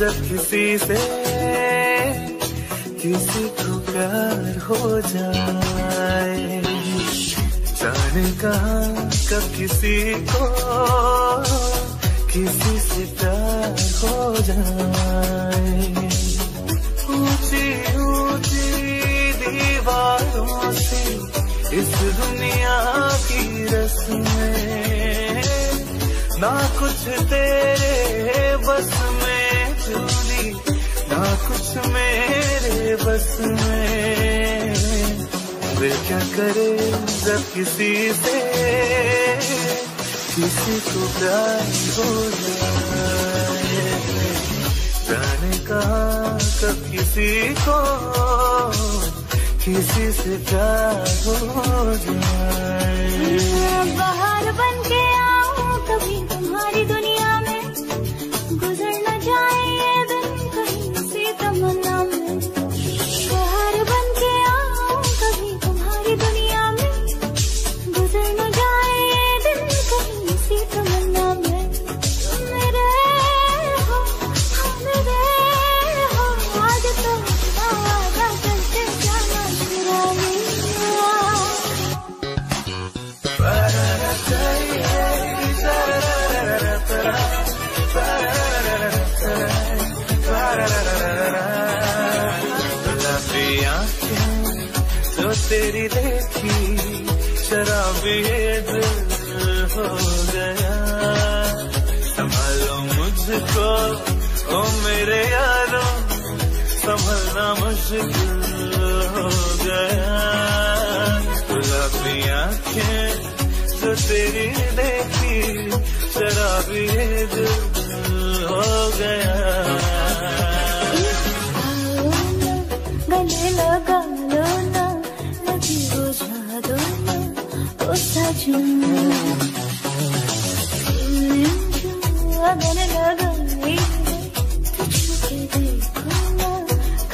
जब किसी से किसी को प्यार हो जाए? जाने का कब किसी को, किसी से प्यार हो जाए। ऊँची ऊँची दीवारों से इस दुनिया की रस्में, ना कुछ तेरे बस में चूड़ी ना कुछ मेरे बस में। वे क्या करे जब किसी से? किसी को प्यार हो जाए। जाने का कब किसी को, किसी से प्यार हो जाए। बाहर बन के आऊँ कभी तुम्हारी दुनिया ओ मेरे यारों संभलना मुश्किल हो गया। गुलाबी आँखें जो तेरी देखी शराबी दिल हो गया। गले लगा लो ना लगी हो जादू ना ओ सजन गले लगा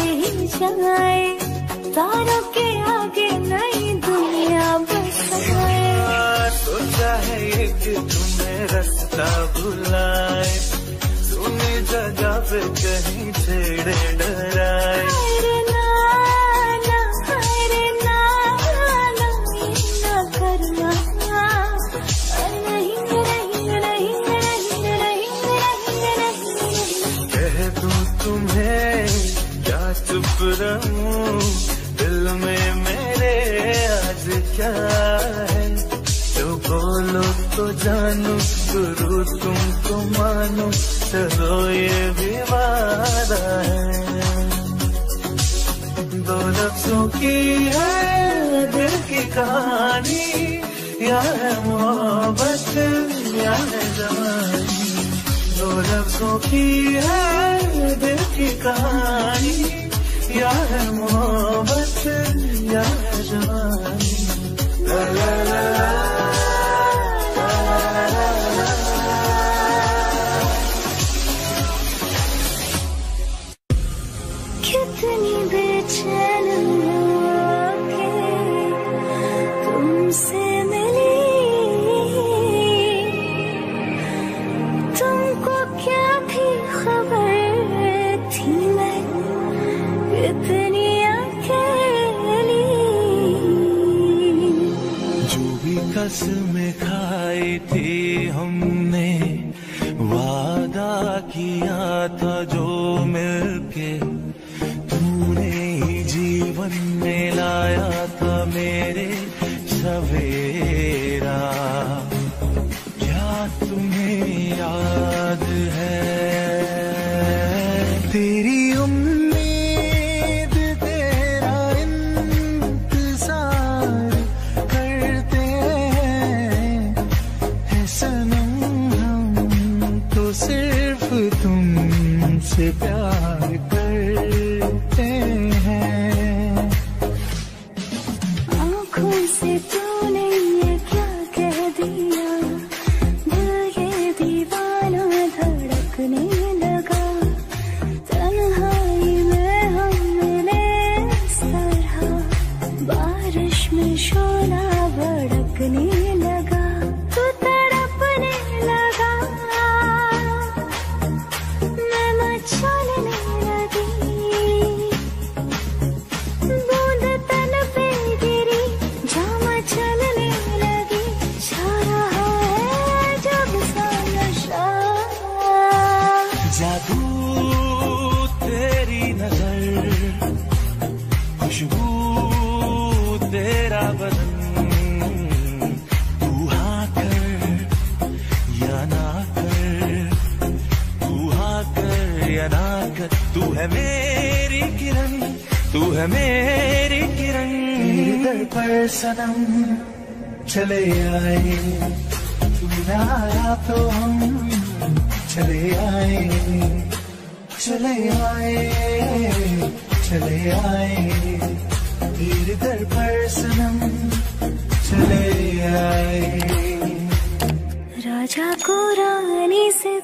ही जगाए तारों के आगे नई दुनिया बसाए। सोचा है एक तुम्हें रास्ता भुलाए। सुने जगह पे कहीं छेड़े डराए। ये भी वादा है। दो लफ्जों की है दिल की कहानी, या है मोहब्बत, या है जवानी। दो लफ्जों की है दिल की कहानी, या है मोहब्बत, या है जवानी। ला ला ला कितनी कसमें खाई थी हमने वादा किया था सनम चले आए। बुलाया तो हम चले आए। चले आए चले आए। तेरे दर पर सनम चले आए। राजा को रानी से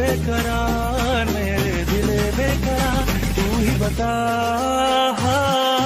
बेकरार मेरे दिल बेकरार तू ही बता हाँ।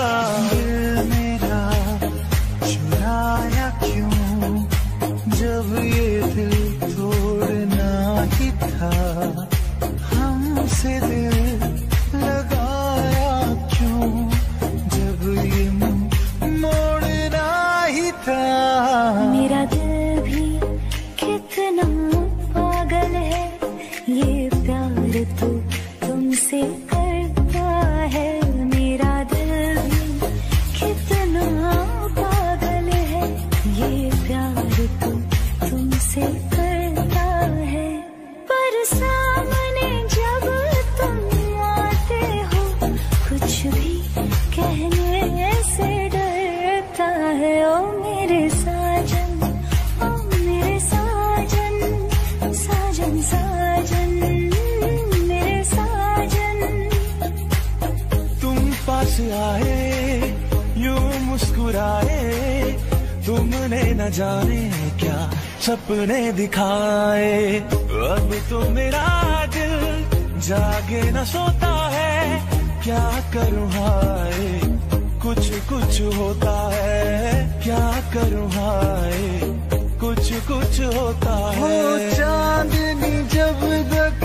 जाने क्या सपने दिखाए। अब तो मेरा दिल जागे न सोता है, क्या करूँ हाय? कुछ कुछ होता है, क्या करूँ हाय? कुछ कुछ होता है। चांदनी जब तक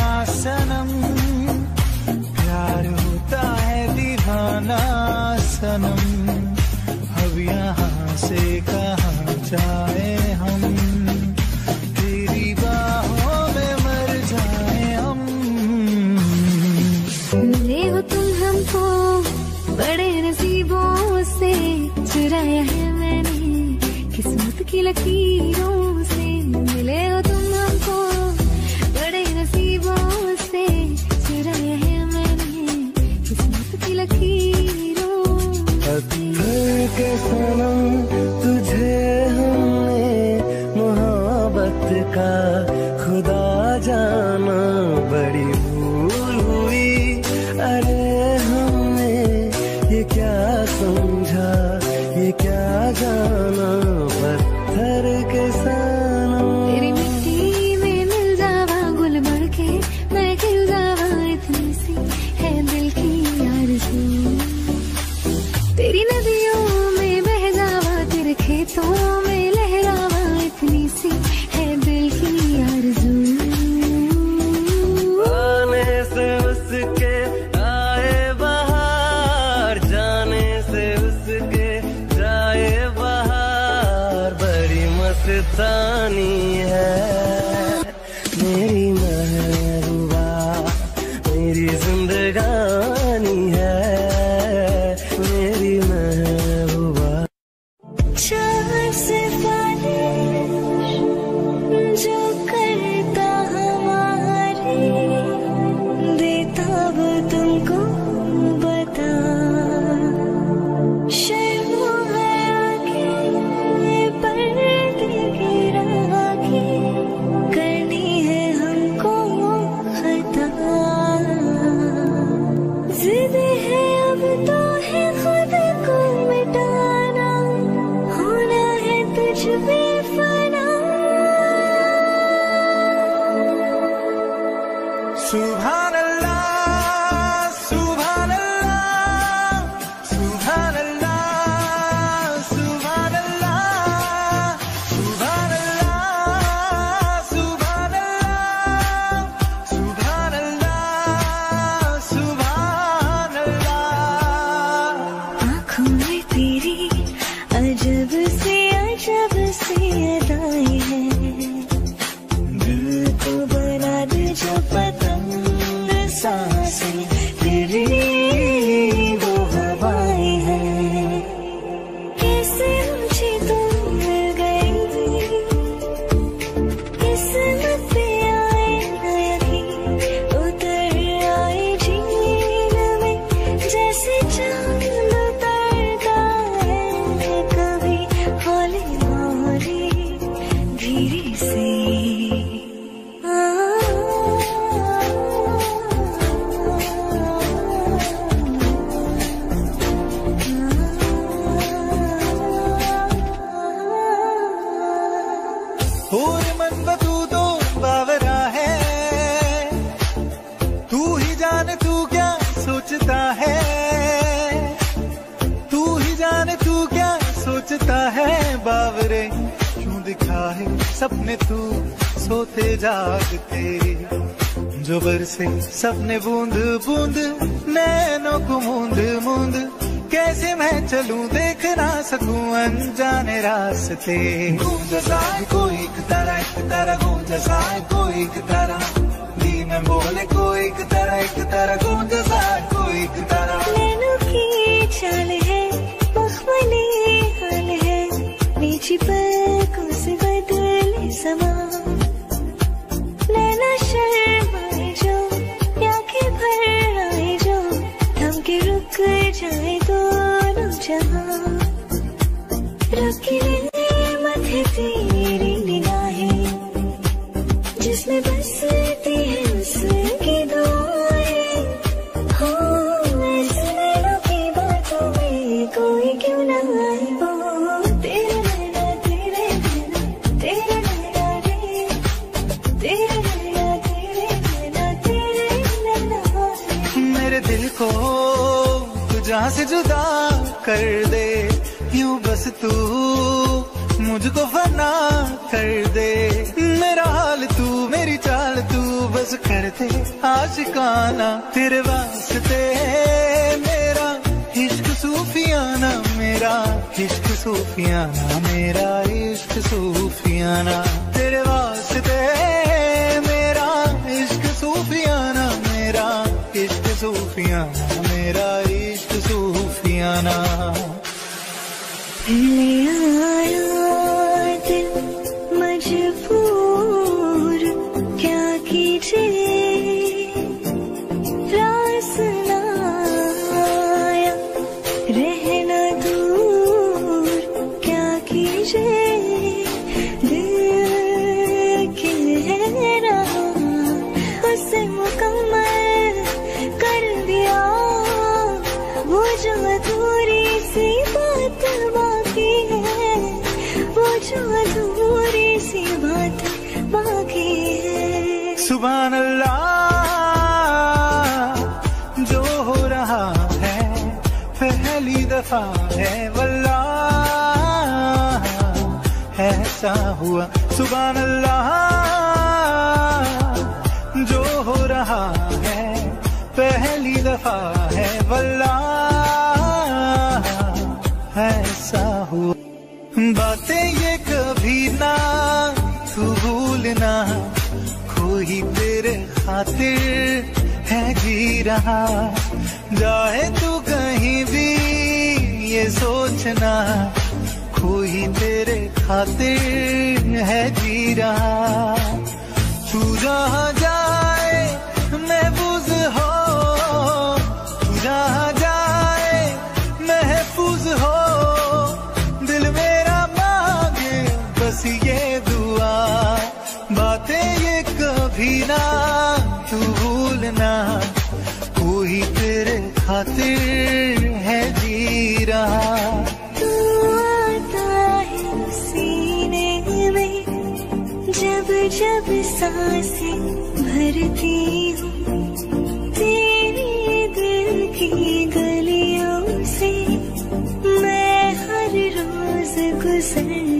Asana. का खुदा जाना बड़ी मस्तानी है। sing सपने तू सोते जागते। जो बरसे सपने बूंद बूंद, नैनो को मूंद मूंद। कैसे मैं चलूँ देख ना सकूँ अनजाने रास्ते। गूंज जाए कोई एक तरह एक तरह गूंज जाए कोई एक तरह। दी मैं बोले कोई एक तरह एक तरह गूंज जाए कोई एक तरह। नैनो की चाले यूँ बस तू मुझको फना कर दे। मेरा हाल तू, मेरी चाल तू बस कर दे। आशिकाना तेरे वास्ते मेरा। इश्क सूफियाना मेरा। इश्क सूफियाना मेरा। इश्क सूफियाना तेरे वास्ते मेरा। इश्क सूफियाना मेरा। इश्क सूफियाना मेरा। इश्क सूफियाना ले आया हो रहा है, पहली दफ़ा है वल्लाह ऐसा हुआ। बातें ये कभी ना तू भूलना कोई तेरे खातिर है जी रहा। जाए तू कहीं भी ये सोचना कोई तेरे खातिर है जी रहा। तू जहाँ भूलना कोई तेरे खातिर है जी रहा आता सीने में, जब जब साँसें भरती हूँ। तेरे दिल की गलियों से मैं हर रोज गुजरती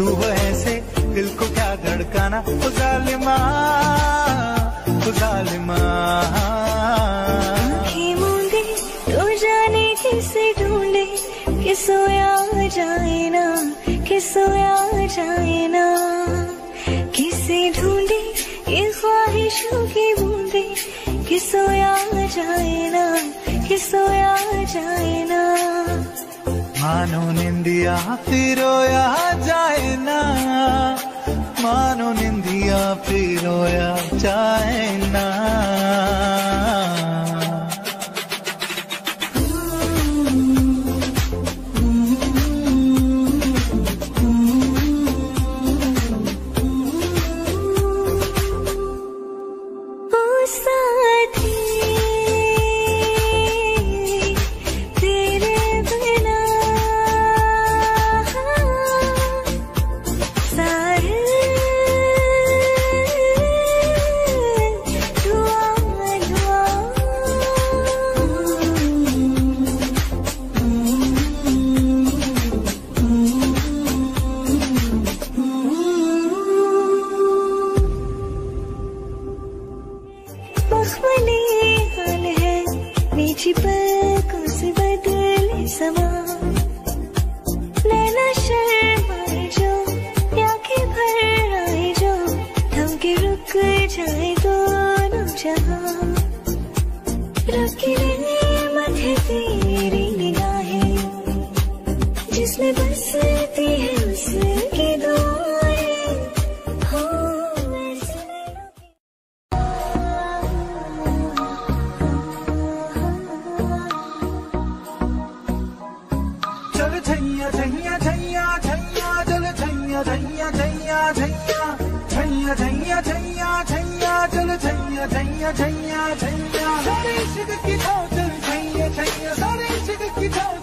तू हो ऐसे दिल को क्या धड़काना? ओ जालिमा, ओ तो जाने किसे ढूंढे? जाए ना? कि जाए ना? किसे ढूंढे? ये ख्वाहिशों की बूंदे। कि सोया जाए ना? कि सोया जाए ना? मानो निंदिया फिरोया जाए ना। मानो निंदिया फिरोया जाए ना। 呀沉呀沉呀沉呀，这了沉呀沉呀沉呀沉呀，啥人是个鸡头？这了沉呀沉呀，啥人是个鸡头？